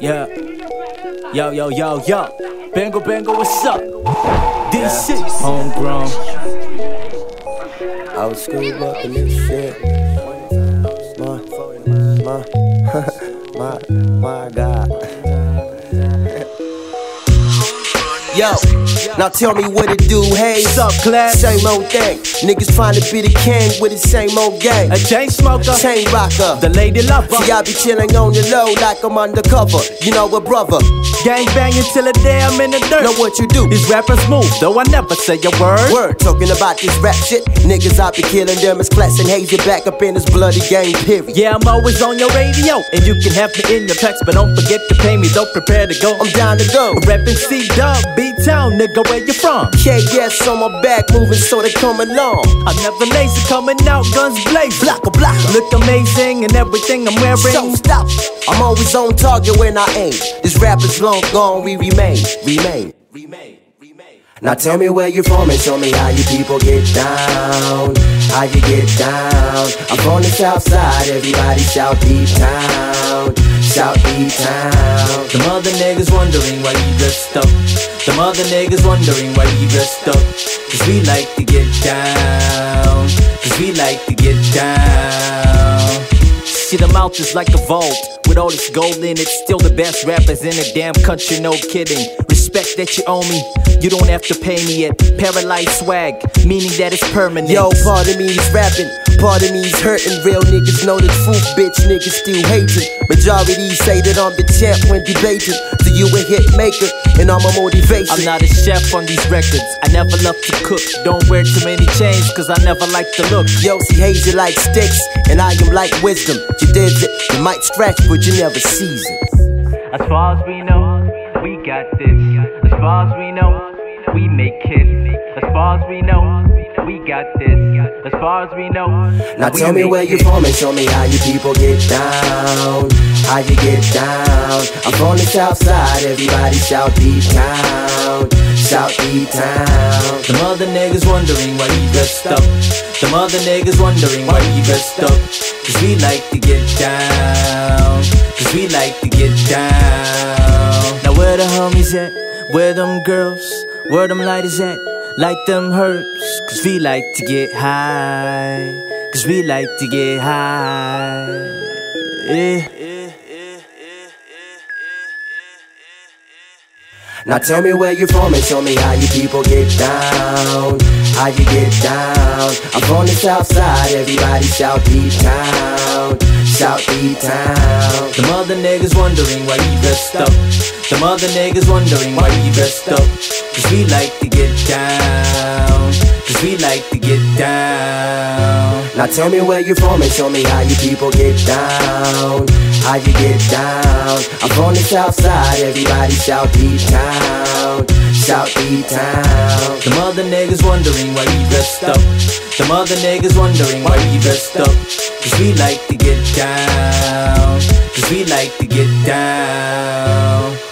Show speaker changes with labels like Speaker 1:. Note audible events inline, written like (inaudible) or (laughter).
Speaker 1: Yeah. Yo, yo, yo, yo. Bango, bango, what's up? This is homegrown.
Speaker 2: I was schooled up in this shit. My, my, (laughs) my, my God. Yo, now tell me what it do, hey.
Speaker 1: Up, class?
Speaker 2: Same old thing. Niggas trying to be the king with the same old gang.
Speaker 1: A chain smoker,
Speaker 2: Chain rocker.
Speaker 1: the lady lover.
Speaker 2: See, I be chilling on the low like I'm undercover. You know a brother.
Speaker 1: Gang banging till the day I'm in the dirt.
Speaker 2: Know what you do.
Speaker 1: These rappers move, though I never say a word.
Speaker 2: Word, talking about this rap shit. Niggas, I be killing them as class and hazy back up in this bloody game. period.
Speaker 1: Yeah, I'm always on your radio, and you can have me in your text, but don't forget to pay me. Don't prepare to go.
Speaker 2: I'm down to go.
Speaker 1: Reppin' C Dub, B Town, nigga, where you from?
Speaker 2: KS on my back, moving so they come along.
Speaker 1: I'm never lazy, coming out, guns blazing.
Speaker 2: Block a block.
Speaker 1: Look amazing and everything I'm wearing.
Speaker 2: So stop. I'm always on target when I aim. This rap is long gone, we remain, remain, remain, remain. Now tell me where you're from and show me how you people get down. How you get down. I'm from the south side, everybody shout deep town. Shout deep town.
Speaker 1: Them other niggas wondering why you dressed up. Them other niggas wondering why you dressed up. Cause we like to get down. Cause we like to get down. See, the mouth is like a vault. With all this gold in it, still the best rappers in the damn country, no kidding. Respect that you owe me, you don't have to pay me yet. Paralyzed swag, meaning that it's permanent.
Speaker 2: Yo, part of me is rapping, part of me is hurting. Real niggas know the truth, bitch, niggas still hating. Majority say that I'm the champ when debating. So you a hit maker, and I'm a motivation.
Speaker 1: I'm not a chef on these records. I never love to cook. Don't wear too many chains, cause I never like the look.
Speaker 2: Yo, see, hazy like sticks, and I am like wisdom. You did it, you might scratch, but you never season.
Speaker 1: As far as we know, we got this. As far as we know, we make hits. As far as we know, we got this. As far as we know,
Speaker 2: Now
Speaker 1: we
Speaker 2: tell me where you from and show me how you people get down. How you get down. I'm from the south side, everybody shout deep town. Shout deep town.
Speaker 1: Them other niggas wondering why you dressed up. Them other niggas wondering why you dressed up. Cause we like to get down. Cause we like to get down. Homies at? Where them girls? Where them lighters at? Light them herbs. Cause we like to get high. Cause we like to get high. Yeah.
Speaker 2: Now tell me where you from and show me how you people get down. How you get down. I'm from the south side, everybody shout deep town. Shout deep town.
Speaker 1: Them other niggas wondering why you dressed up. Them other niggas wondering why you dressed up. Cause we like to get down. Cause we like to get down.
Speaker 2: Now tell me where you from and show me how you people get down. How you get down. I'm from the south side, everybody shout deep town. Shout deep town.
Speaker 1: Them other niggas wondering why you dressed up. Them other niggas wondering why you dressed up. Cause we like to get down. Cause we like to get down.